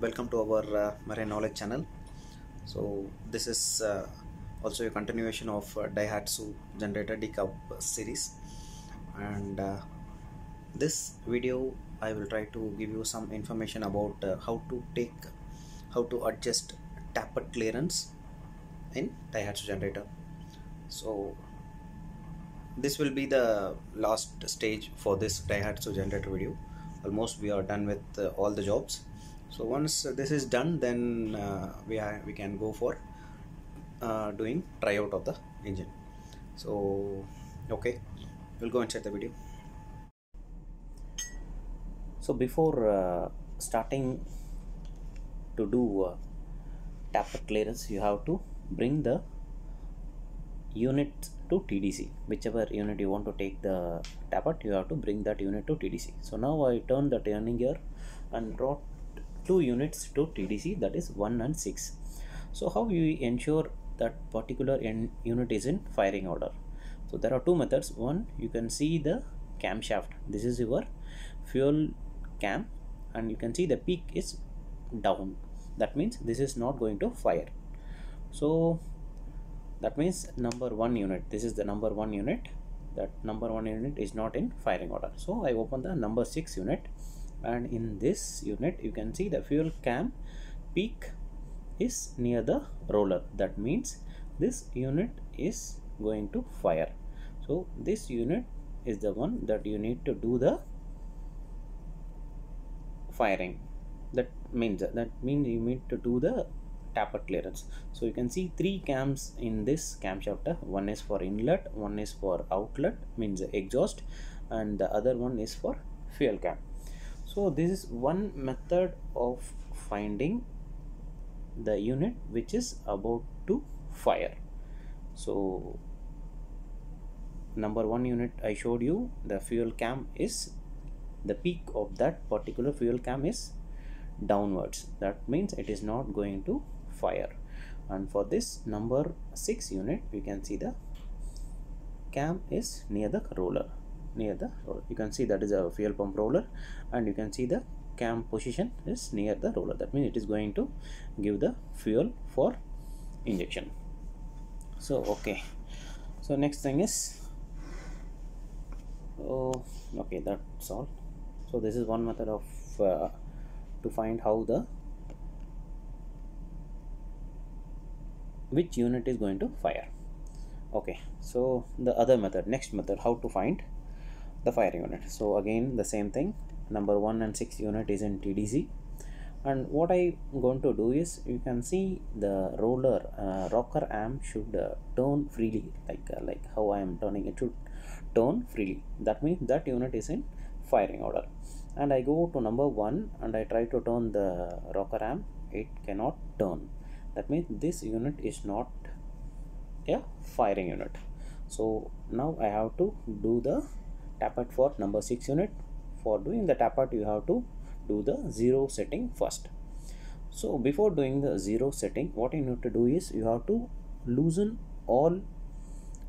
welcome to our uh, marine knowledge channel. So this is uh, also a continuation of uh, daihatsu generator decarb series. And uh, this video i will try to give you some information about uh, how to take how to adjust tappet clearance in daihatsu generator. So this will be the last stage for this daihatsu generator video. Almost we are done with uh, all the jobs so once this is done then uh, we are we can go for uh, doing tryout of the engine. So okay. We'll go inside the video. So before uh, starting to do uh, tappet clearance you have to bring the unit to TDC whichever unit you want to take the tappet you have to bring that unit to TDC so now I turn the turning gear and brought two units to TDC that is 1 and 6 so how you ensure that particular unit is in firing order? So there are two methods. One you can see the camshaft. This is your fuel cam and you can see the peak is down. That means this is not going to fire. So that means number one unit. This is the number one unit. That number one unit is not in firing order. So i open the number six unit and in this unit you can see the fuel cam peak is near the roller. That means this unit is going to fire. So this unit is the one that you need to do the firing. That means that means you need to do the tappet clearance. So you can see three cams in this camshaft. One is for inlet one is for outlet means exhaust and the other one is for fuel cam so this is one method of finding the unit which is about to fire. So number one unit i showed you the fuel cam is the peak of that particular fuel cam is downwards. That means it is not going to fire. And for this number 6 unit we can see the cam is near the roller near the roller. You can see that is a fuel pump roller and you can see the cam position is near the roller. That means it is going to give the fuel for injection. So okay. So next thing is oh okay that's all. So this is one method of uh, to find how the which unit is going to fire. Okay so the other method next method how to find the firing unit. So again the same thing. Number 1 and 6 unit is in TDC and what I going to do is you can see the roller uh, rocker arm should uh, turn freely. Like uh, like how I am turning it should turn freely. That means that unit is in firing order. And I go to number 1 and I try to turn the rocker arm it cannot turn. That means this unit is not a firing unit. So now I have to do the tappet for number 6 unit. For doing the tappet you have to do the zero setting first. So before doing the zero setting what you need to do is you have to loosen all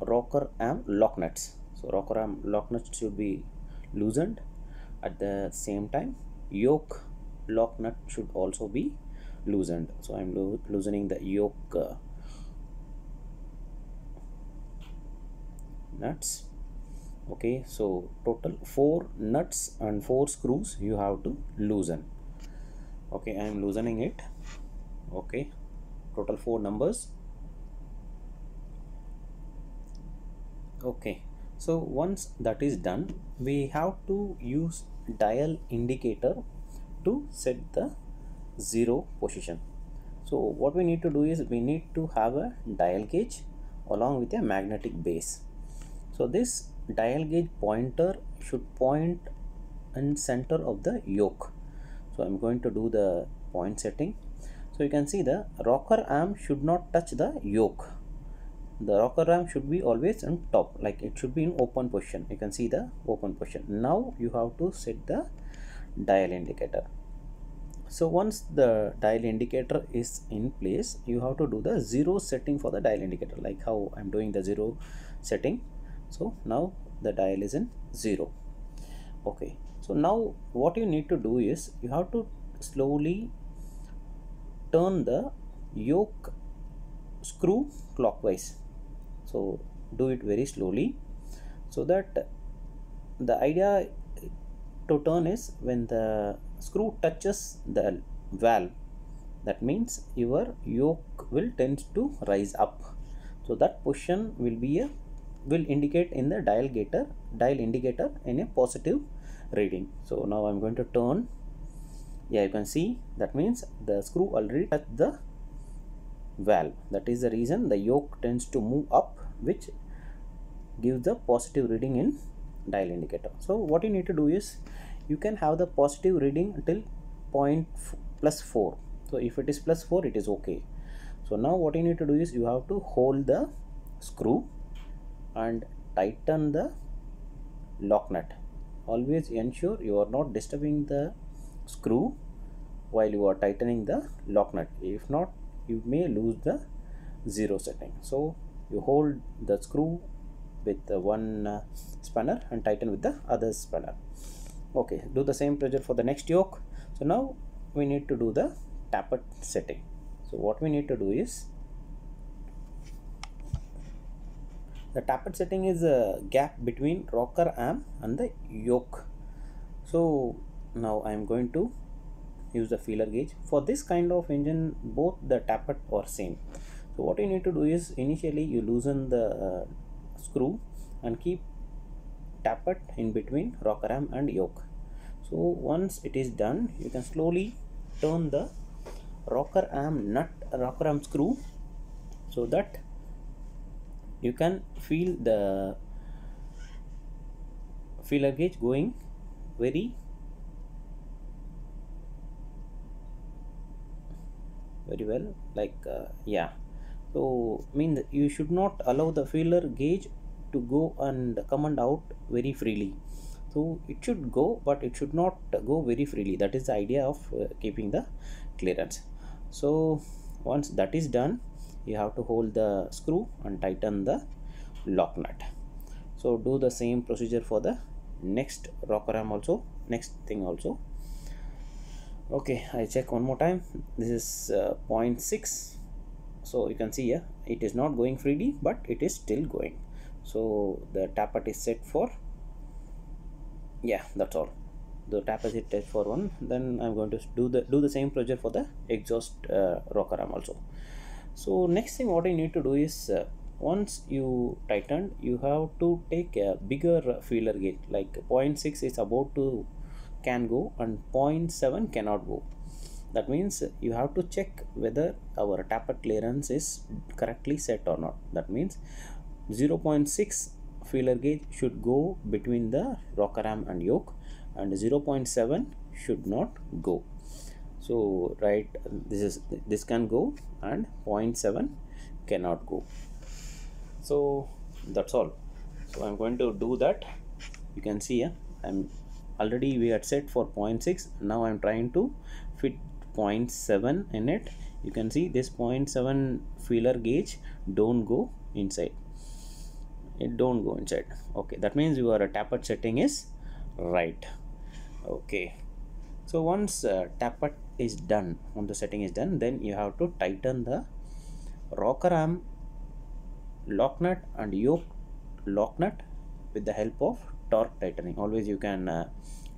rocker arm lock nuts. So rocker arm lock nuts should be loosened. At the same time yoke lock nut should also be loosened. So i'm lo loosening the yoke uh, nuts okay so total four nuts and four screws you have to loosen. Okay i am loosening it. Okay total four numbers. Okay so once that is done we have to use dial indicator to set the zero position. So what we need to do is we need to have a dial gauge along with a magnetic base. So this dial gauge pointer should point in center of the yoke. So i'm going to do the point setting. So you can see the rocker arm should not touch the yoke. The rocker arm should be always on top like it should be in open position. You can see the open position. Now you have to set the dial indicator. So once the dial indicator is in place you have to do the zero setting for the dial indicator like how i'm doing the zero setting so now the dial is in zero. Okay. So now what you need to do is you have to slowly turn the yoke screw clockwise. So do it very slowly so that the idea to turn is when the screw touches the valve that means your yoke will tend to rise up. So that position will be a will indicate in the dial gator dial indicator in a positive reading. So now i'm going to turn. Yeah you can see that means the screw already touched the valve. That is the reason the yoke tends to move up which gives the positive reading in dial indicator. So what you need to do is you can have the positive reading until point plus 4 so if it is plus 4 it is okay. So now what you need to do is you have to hold the screw and tighten the lock nut. Always ensure you are not disturbing the screw while you are tightening the lock nut. If not you may lose the zero setting. So you hold the screw with the one uh, spanner and tighten with the other spanner. Okay do the same procedure for the next yoke. So now we need to do the tappet setting. So what we need to do is the tappet setting is a gap between rocker arm and the yoke. So now i am going to use the feeler gauge. For this kind of engine both the tappet are same. So what you need to do is initially you loosen the uh, screw and keep tappet in between rocker arm and yoke. So once it is done you can slowly turn the rocker arm nut rocker arm screw so that you can feel the feeler gauge going very very well like uh, yeah. So mean you should not allow the feeler gauge to go and come and out very freely. So it should go but it should not go very freely. That is the idea of uh, keeping the clearance. So once that is done you have to hold the screw and tighten the lock nut. So do the same procedure for the next rocker arm also next thing also. Okay i check one more time. This is uh, 0.6 so you can see here it is not going freely but it is still going. So the tappet is set for yeah that's all. The tap is set for one then i'm going to do the do the same procedure for the exhaust uh, rocker arm also so next thing what you need to do is uh, once you tighten you have to take a bigger feeler gauge. Like 0.6 is about to can go and 0.7 cannot go. That means you have to check whether our tappet clearance is correctly set or not. That means 0.6 feeler gauge should go between the rocker arm and yoke and 0.7 should not go so right this is this can go and 0.7 cannot go. So that's all. So i'm going to do that. You can see yeah, i'm already we had set for 0.6 now i'm trying to fit 0.7 in it. You can see this 0.7 feeler gauge don't go inside. It don't go inside. Okay that means your tappet setting is right. Okay so once uh, tappet is done when the setting is done then you have to tighten the rocker arm lock nut and yoke lock nut with the help of torque tightening. Always you can uh,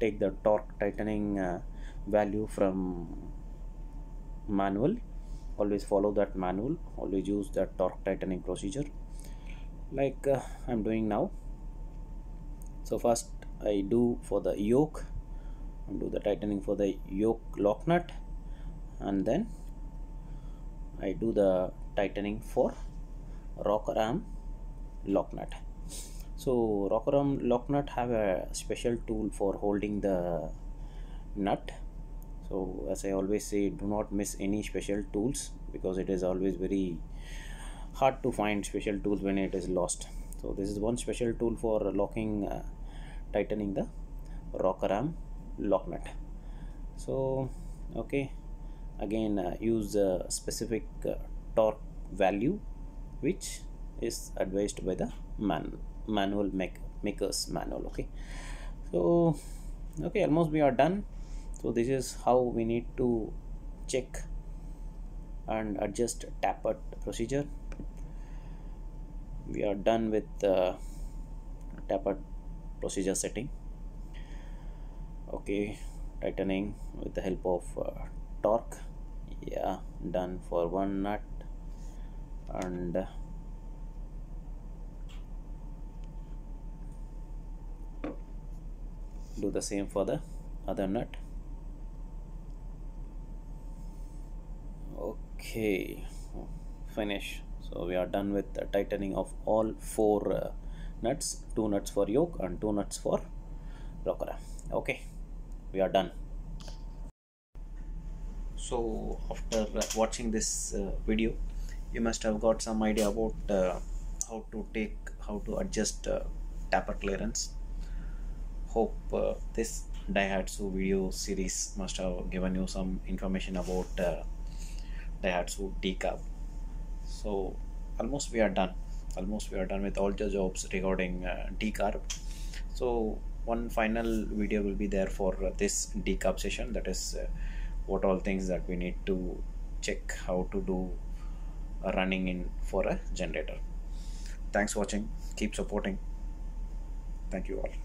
take the torque tightening uh, value from manual. Always follow that manual. Always use that torque tightening procedure. Like uh, I'm doing now. So first I do for the yoke do the tightening for the yoke lock nut. And then I do the tightening for rocker arm lock nut. So rocker arm lock nut have a special tool for holding the nut. So as I always say do not miss any special tools because it is always very hard to find special tools when it is lost. So this is one special tool for locking uh, tightening the rocker arm lock nut so okay. Again uh, use a specific uh, torque value which is advised by the man manual make makers manual okay. So okay almost we are done. So this is how we need to check and adjust tappet procedure. We are done with the tappet procedure setting okay tightening with the help of uh, torque. Yeah done for one nut. And uh, do the same for the other nut. Okay finish. So we are done with the tightening of all four uh, nuts. Two nuts for yoke and two nuts for rocker. Okay we are done. So after watching this uh, video you must have got some idea about uh, how to take how to adjust uh, tappet clearance. Hope uh, this Daihatsu video series must have given you some information about uh, Daihatsu decarb so almost we are done. Almost we are done with all the jobs regarding uh, decarb so one final video will be there for this decarb session. That is uh, what all things that we need to check how to do running in for a generator. Thanks for watching. Keep supporting. Thank you all